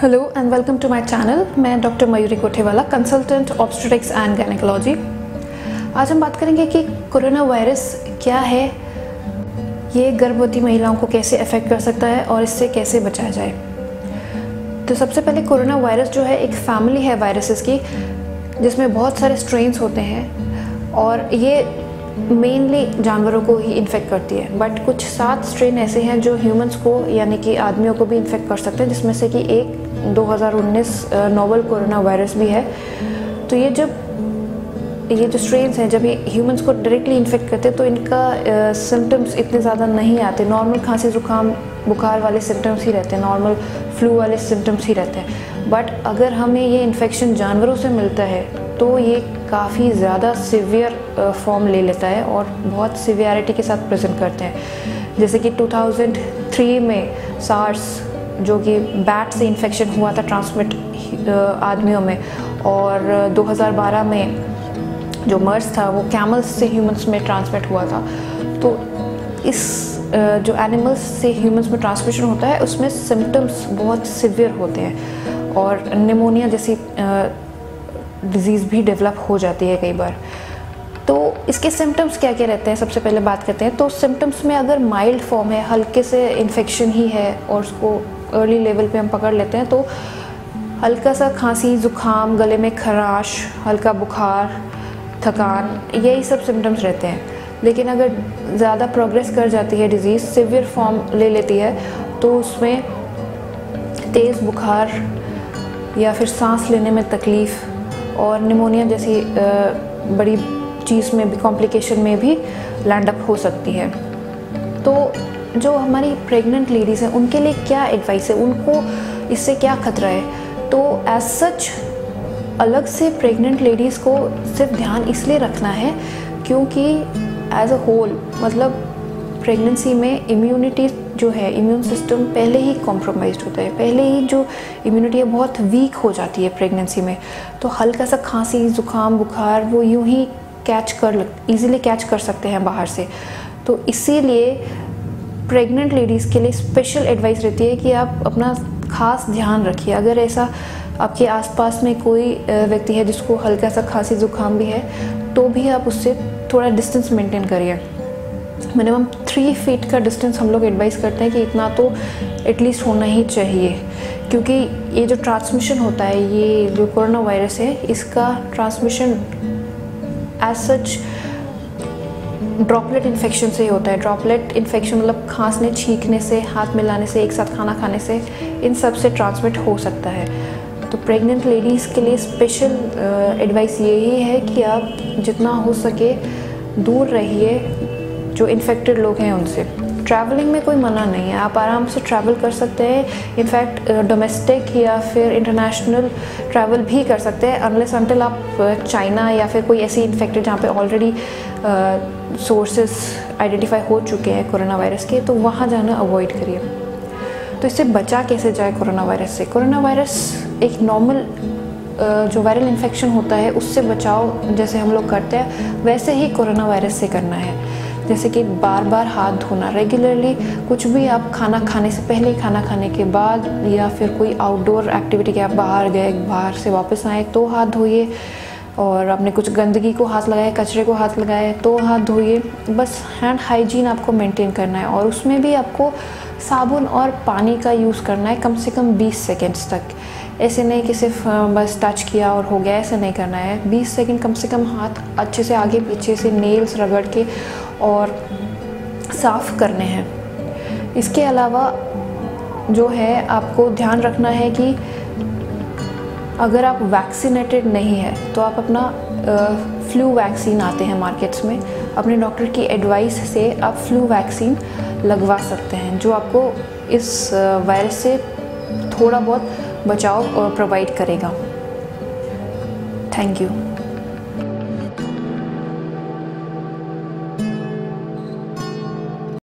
Hello and welcome to my channel मैं doctor Mayuri Kothewala consultant obstetrics and gynaecology आज हम बात करेंगे कि कोरोना वायरस क्या है? ये गर्भवती महिलाओं को कैसे अफेक्ट कर सकता है और इससे कैसे बचाया जाए? तो सबसे पहले कोरोना वायरस जो है एक फैमिली है वायरसेस की, जिसमें बहुत सारे स्ट्रेन्स होते हैं और ये मेनली जानवरों को ही इन्फेक्ट करती है। बट कुछ सात स्ट्रेन ऐसे हैं जो ह्यूमंस को यानी कि आदमियों को भी इन्फेक्ट कर सकते हैं जिसमें से कि एक 2019 नोवल कोरोना वायरस भी है। तो ये जब ये जो स्ट्रेन्स हैं जब ये ह्यूमंस को डायरेक्टली इन्फेक्ट करते हैं तो इनका सिम्टम्स uh, इतने ज़्यादा नहीं आते। नॉर्मल खांसी ज़ुकाम बुखार वाले सिम्टम्स ही रहते हैं। नॉर्मल फ्लू वाले सिम्टम्स ही रहते हैं। बट अगर हमें ये इन्फेक्शन जानवरों से मिलता है तो ये काफ़ी ज़्यादा सिवियर फॉर्म ले लेता है और बहुत सिवियरिटी के साथ प्रेजेंट करते हैं। जैसे कि 2003 में सार्स जो कि बैट से इन्फेक्शन हुआ था ट्रांसमिट आदमियों में और 2012 में जो मर्स था, वो कैमल्स से ह्यूमंस में ट्रांसमिट हुआ था। तो इस जो एनिमल्स से ह्यूमंस में ट्रांसमिशन होता है, उसमें सिम्टम्स बहुत सिवियर होते हैं और निमोनिया जैसी डिज़ीज़ भी डेवलप हो जाती है कई बार। तो इसके सिम्टम्स क्या क्या रहते हैं? सबसे पहले बात करते हैं। तो सिम्टम्स में अगर माइल्ड फॉर्म है, हल्के से इन्फेक्शन ही है और उसको अर्ली लेवल पे हम पकड़ लेते हैं तो हल्का सा खांसी, ज़ुकाम, गले में खराश, हल्का बुखार, थकान, यही सब सिम्टम्स रहते हैं। लेकिन अगर ज़्यादा प्रोग्रेस कर जाती है डिज़ीज़ सिवियर फॉर्म ले लेती है तो उसमें तेज़ बुखार या फिर सांस लेने में तकलीफ़ और निमोनिया जैसी बड़ी चीज़ में भी कॉम्प्लिकेशन में भी लैंड अप हो सकती है। तो जो हमारी प्रेग्नेंट लेडीज़ हैं, उनके लिए क्या एडवाइस है? उनको इससे क्या खतरा है? तो एज सच अलग से प्रेग्नेंट लेडीज़ को सिर्फ़ ध्यान इसलिए रखना है क्योंकि एज अ होल मतलब प्रेगनेंसी में इम्यूनिटी जो है इम्यून सिस्टम पहले ही कॉम्प्रोमाइज़ होता है। पहले ही जो इम्यूनिटी है, बहुत वीक हो जाती है प्रेगनेंसी में। तो हल्का सा खांसी, ज़ुकाम, बुखार, वो यूँ ही कैच कर इजीली कैच कर सकते हैं बाहर से। तो इसीलिए प्रेग्नेंट लेडीज़ के लिए स्पेशल एडवाइस रहती है कि आप अपना खास ध्यान रखिए। अगर ऐसा आपके आसपास में कोई व्यक्ति है जिसको हल्का सा खांसी, ज़ुकाम भी है तो भी आप उससे थोड़ा डिस्टेंस मेंटेन करिए। मिनिमम थ्री फीट का डिस्टेंस हम लोग एडवाइस करते हैं कि इतना तो एटलीस्ट होना ही चाहिए। क्योंकि ये जो ट्रांसमिशन होता है, ये जो कोरोना वायरस है, इसका transmission as such droplet infection से ही होता है। ड्रॉपलेट इन्फेक्शन मतलब खांसने छींकने से, हाथ मिलाने से, एक साथ खाना खाने से, इन सबसे ट्रांसमिट हो सकता है। तो प्रेग्नेंट लेडीज़ के लिए स्पेशल एडवाइस यही है कि आप जितना हो सके दूर रहिए जो इन्फेक्टेड लोग हैं उनसे। ट्रैवलिंग में कोई मना नहीं है। आप आराम से ट्रैवल कर सकते हैं। इनफैक्ट डोमेस्टिक या फिर इंटरनेशनल ट्रैवल भी कर सकते हैं अनलेस अनटिल आप चाइना या फिर कोई ऐसी इन्फेक्टेड जहाँ पे ऑलरेडी सोर्सेज आइडेंटिफाई हो चुके हैं कोरोना वायरस के तो वहाँ जाना अवॉइड करिए। तो इससे बचा कैसे जाए कोरोना वायरस से? कोरोना वायरस एक नॉर्मल जो वायरल इन्फेक्शन होता है, उससे बचाव जैसे हम लोग करते हैं, वैसे ही कोरोना वायरस से करना है। जैसे कि बार बार हाथ धोना रेगुलरली कुछ भी आप खाना खाने से पहले खाना खाने के बाद या फिर कोई आउटडोर एक्टिविटी के आप बाहर गए, बाहर से वापस आए तो हाथ धोइए। और आपने कुछ गंदगी को हाथ लगाए, कचरे को हाथ लगाए तो हाथ धोइए। बस हैंड हाइजीन आपको मेंटेन करना है और उसमें भी आपको साबुन और पानी का यूज़ करना है कम से कम 20 सेकेंड्स तक। ऐसे नहीं कि सिर्फ़ बस टच किया और हो गया, ऐसे नहीं करना है। 20 सेकंड कम से कम हाथ अच्छे से आगे पीछे से नेल्स रगड़ के और साफ़ करने हैं। इसके अलावा जो है, आपको ध्यान रखना है कि अगर आप वैक्सीनेटेड नहीं है तो आप अपना फ्लू वैक्सीन आते हैं मार्केट्स में। अपने डॉक्टर की एडवाइस से आप फ्लू वैक्सीन लगवा सकते हैं, जो आपको इस वायरस से थोड़ा बहुत बचाव प्रोवाइड करेगा। Thank you